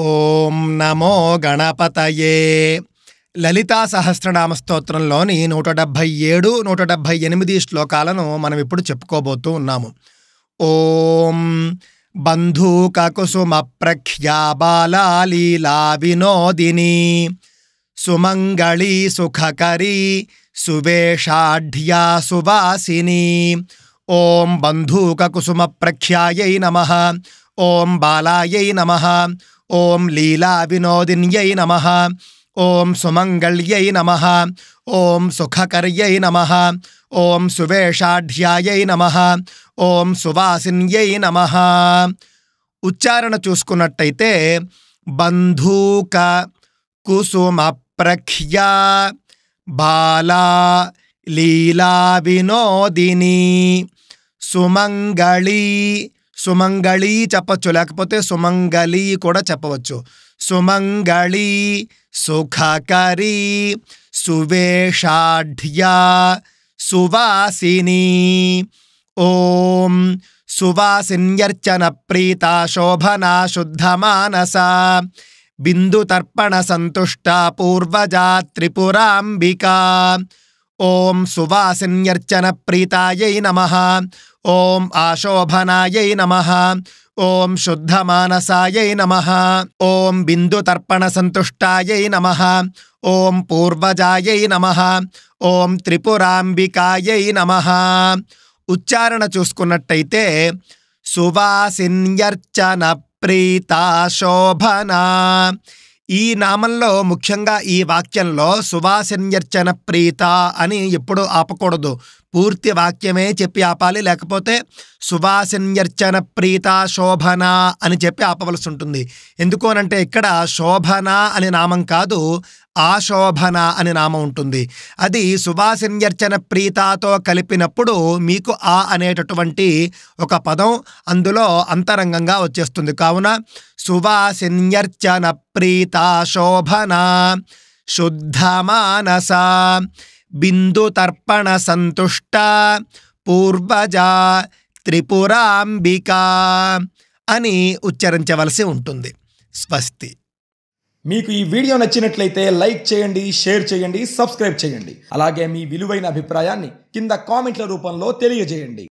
ఓం నమో గణపతయే. లలితా సహస్రనామ స్తోత్రంలోని నూట డెబ్భై ఏడు నూట డెబ్భై ఎనిమిది శ్లోకాలను మనం ఇప్పుడు చెప్పుకోబోతూ ఉన్నాము. ఓం బంధూక కుసుమ ప్రఖ్యా బాలీలా వినోదిని సుమంగళీ సుఖకరీ సువేషాఢ్యా సువాసిని. ఓం బంధూక కుసుమ ప్రఖ్యాయై నమ ఓం బాలాయై నమ ఓం లీలా వినోదిన్యై నమ. ఓం సుమంగళ్యై నమ. ఓం సుఖకర్యై నమ. ఓం సువేషాఢ్యాయై నమ. ఓం సువాసిన్యై నమ. ఉచ్చారణ చూసుకున్నట్టయితే బంధూక కుసుమప్రఖ్యా బాలా లీలా వినోదిని సుమంగళి సుమంగళి చెప్పచ్చు లేకపోతే సుమంగళి కూడా చెప్పవచ్చు. సుమంగళి సుఖకరి సువేషాఢ్యా సువాసిని ఓం సువాసిన్యర్చన ప్రీత శోభనా శుద్ధమానస బిందుతర్పణ సంతుష్ట పూర్వజా త్రిపురాంబికా ఓం సువాసిన్యర్చన ప్రీతాయై నమ ఓం ఆశోభనాయై నమ ఓం శుద్ధమానసాయై నమ ఓం బిందుతర్పణ సంతుష్టాయై నమ ఓం పూర్వజాయై నమ ఓం త్రిపురాంబికాయై నమ ఉచ్చారణ చూసుకున్నట్టయితే సువాసిన్యర్చన ప్రీతా శోభన ఈ నామంలో ముఖ్యంగా ఈ వాక్యంలో సువాసన్యర్చన ప్రీత అని ఎప్పుడు ఆపకూడదు. పూర్తి వాక్యమే చెప్పి ఆపాలి లేకపోతే సువాసన్యర్చన ప్రీత శోభన అని చెప్పి ఆపవలసి ఉంటుంది ఎందుకు అంటే ఇక్కడ శోభన అని నామం కాదు ఆశోభన అని నామం ఉంటుంది. అది సువాసిన్యర్చన ప్రీతాతో కలిపినప్పుడు మీకు ఆ అనేటటువంటి ఒక పదం అందులో అంతరంగంగా వచ్చేస్తుంది. కావున సువాసిన్యర్చన ప్రీతా శోభన శుద్ధమానస బిందుతర్పణ సంతుష్ట పూర్వజ త్రిపురాంబిక అని ఉచ్చరించవలసి ఉంటుంది. స్వస్తి. మీకు ఈ వీడియో నచ్చినట్లయితే లైక్ చేయండి షేర్ చేయండి సబ్స్క్రైబ్ చేయండి. అలాగే మీ విలువైన అభిప్రాయాన్ని కింద కామెంట్ల రూపంలో తెలియజేయండి.